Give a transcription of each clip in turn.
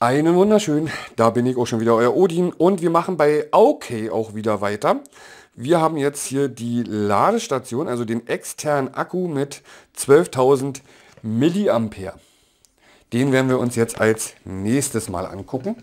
Einen wunderschönen, da bin ich auch schon wieder, euer Odin und wir machen bei OK auch wieder weiter. Wir haben jetzt hier die Ladestation, also den externen Akku mit 12.000 Milliampere. Den werden wir uns jetzt als nächstes mal angucken.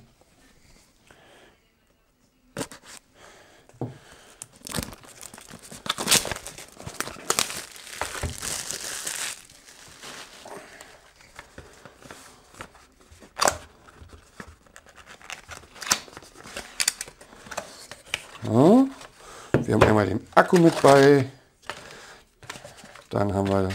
Ja. Wir haben einmal den Akku mit bei. Dann haben wir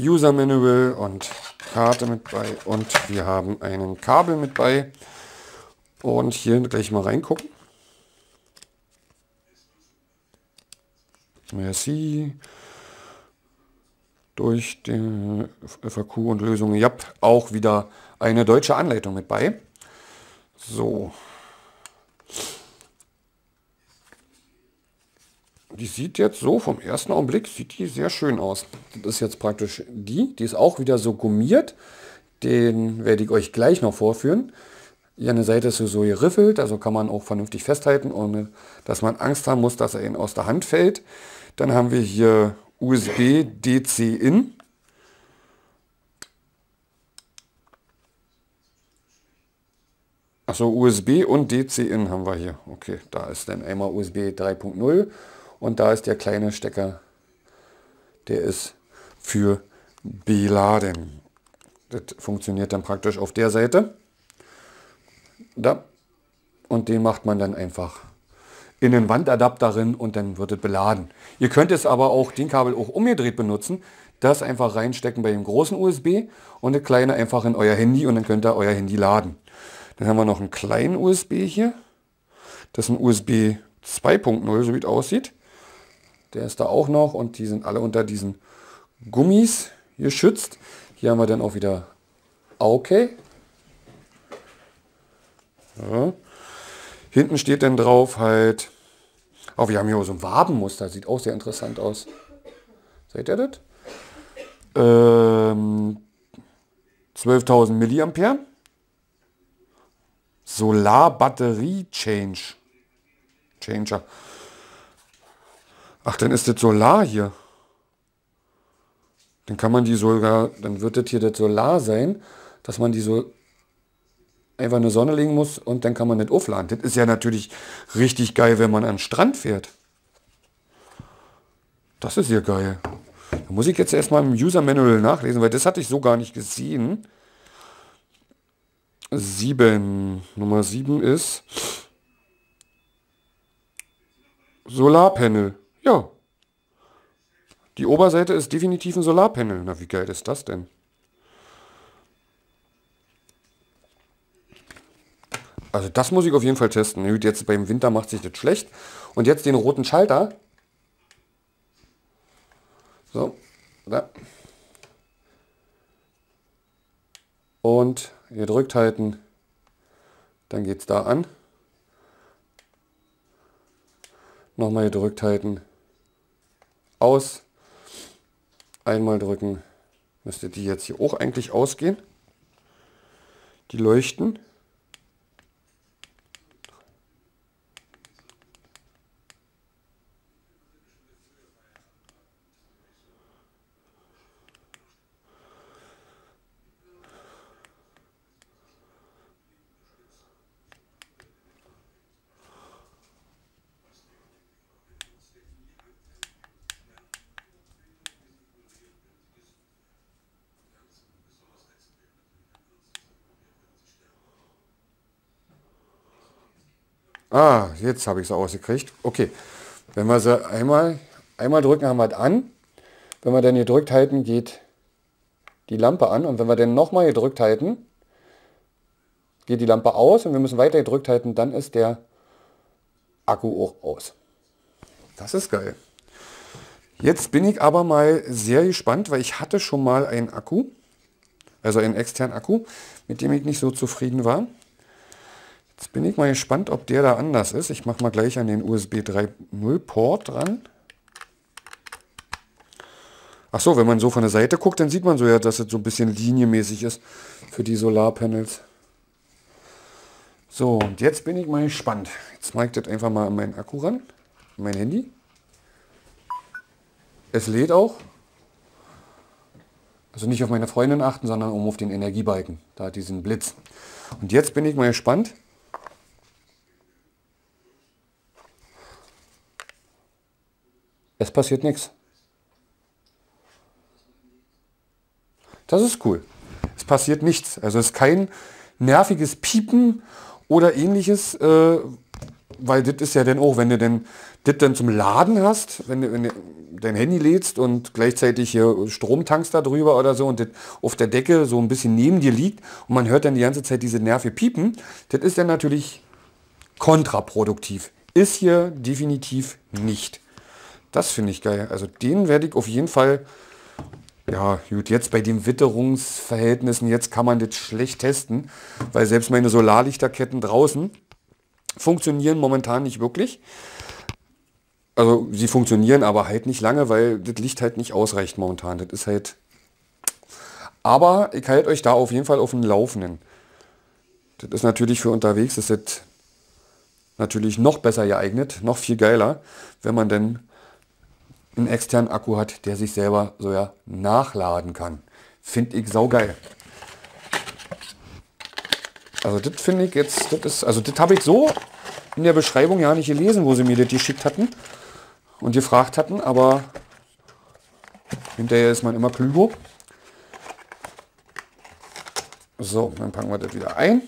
User Manual und Karte mit bei. Und wir haben einen Kabel mit bei. Und hier gleich mal reingucken. Merci. Durch den FAQ und Lösungen. Ja, auch wieder eine deutsche Anleitung mit bei. So, die sieht jetzt so vom ersten Augenblick, sieht die sehr schön aus. Das ist jetzt praktisch die, die ist auch wieder so gummiert. Den werde ich euch gleich noch vorführen. Hier eine Seite ist so geriffelt, also kann man auch vernünftig festhalten, ohne dass man Angst haben muss, dass er ihn aus der Hand fällt. Dann haben wir hier USB DC in. Achso, USB und DC in haben wir hier. Okay, da ist dann einmal USB 3.0 und da ist der kleine Stecker, der ist für beladen. Das funktioniert dann praktisch auf der Seite. Da. Und den macht man dann einfach in den Wandadapter drin und dann wird es beladen. Ihr könnt es aber auch, den Kabel auch umgedreht benutzen. Das einfach reinstecken bei dem großen USB und das kleine einfach in euer Handy und dann könnt ihr euer Handy laden. Dann haben wir noch einen kleinen USB hier. Das ist ein USB 2.0, so wie es aussieht. Der ist da auch noch und die sind alle unter diesen Gummis geschützt. Hier haben wir dann auch wieder okay. Ja. Hinten steht dann drauf halt, oh, wir haben hier so ein Wabenmuster, sieht auch sehr interessant aus. Seht ihr das? Ähm, 12.000 Milliampere. Solar Batterie Change. Changer. Ach, dann ist das Solar hier. Dann kann man die sogar, dann wird das hier das Solar sein, dass man die so einfach eine Sonne legen muss und dann kann man nicht aufladen. Das ist ja natürlich richtig geil, wenn man an den Strand fährt. Das ist ja geil. Da muss ich jetzt erstmal im User Manual nachlesen, weil das hatte ich so gar nicht gesehen. 7. Nummer 7 ist Solarpanel. Ja. Die Oberseite ist definitiv ein Solarpanel. Na, wie geil ist das denn? Also das muss ich auf jeden Fall testen. Jetzt beim Winter macht sich das schlecht. Und jetzt den roten Schalter. So, da. Und gedrückt halten. Dann geht es da an. Nochmal gedrückt halten aus. Einmal drücken. Müsste die jetzt hier auch eigentlich ausgehen. Die leuchten. Ah, jetzt habe ich es ausgekriegt. Okay, wenn wir sie einmal, einmal drücken, haben wir es an. Wenn wir dann gedrückt halten, geht die Lampe an. Und wenn wir dann nochmal gedrückt halten, geht die Lampe aus. Und wir müssen weiter gedrückt halten, dann ist der Akku auch aus. Das ist geil. Jetzt bin ich aber mal sehr gespannt, weil ich hatte schon mal einen Akku Also einen externen Akku, mit dem ich nicht so zufrieden war. Jetzt bin ich mal gespannt, ob der da anders ist. Ich mache mal gleich an den USB 3.0 Port dran. Ach so, wenn man so von der Seite guckt, dann sieht man so ja, dass es so ein bisschen linienmäßig ist für die Solarpanels. So, und jetzt bin ich mal gespannt. Jetzt mache ich das einfach mal an meinen Akku ran, mein Handy. Es lädt auch. Also nicht auf meine Freundin achten, sondern um auf den Energiebalken. Da hat diesen Blitz. Und jetzt bin ich mal gespannt. Es passiert nichts. Das ist cool. Es passiert nichts. Also es ist kein nerviges Piepen oder ähnliches, äh, weil das ist ja dann auch, wenn du denn das dann zum Laden hast, wenn du, wenn du dein Handy lädst und gleichzeitig hier Strom tankst da drüber oder so und das auf der Decke so ein bisschen neben dir liegt und man hört dann die ganze Zeit diese Nerve piepen, das ist dann natürlich kontraproduktiv. Ist hier definitiv nicht. Das finde ich geil. Also den werde ich auf jeden Fall, ja gut, jetzt bei den Witterungsverhältnissen, jetzt kann man das schlecht testen, weil selbst meine Solarlichterketten draußen funktionieren momentan nicht wirklich. Also sie funktionieren aber halt nicht lange, weil das Licht halt nicht ausreicht momentan. Das ist halt... Aber ich halte euch da auf jeden Fall auf dem Laufenden. Das ist natürlich für unterwegs, das ist natürlich noch besser geeignet, noch viel geiler, wenn man denn einen externen Akku hat, der sich selber so ja nachladen kann. Finde ich saugeil. Also das finde ich jetzt, das ist, also das habe ich so in der Beschreibung ja nicht gelesen, wo sie mir das geschickt hatten und gefragt hatten, aber hinterher ist man immer klüger. So, dann packen wir das wieder ein.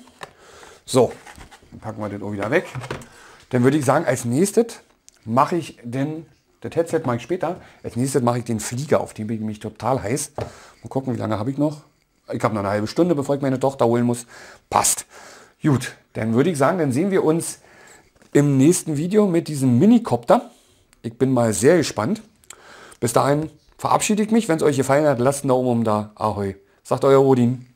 So, dann packen wir das auch wieder weg. Dann würde ich sagen, als nächstes mache ich den, das Headset mache ich später. Als nächstes mache ich den Flieger, auf den bin ich mich total heiß. Mal gucken, wie lange habe ich noch. Ich habe noch eine halbe Stunde, bevor ich meine Tochter holen muss. Passt. Gut, dann würde ich sagen, dann sehen wir uns im nächsten Video mit diesem Minicopter. Ich bin mal sehr gespannt. Bis dahin verabschiede ich mich. Wenn es euch gefallen hat, lasst einen Daumen um da. Ahoi. Sagt euer Odin.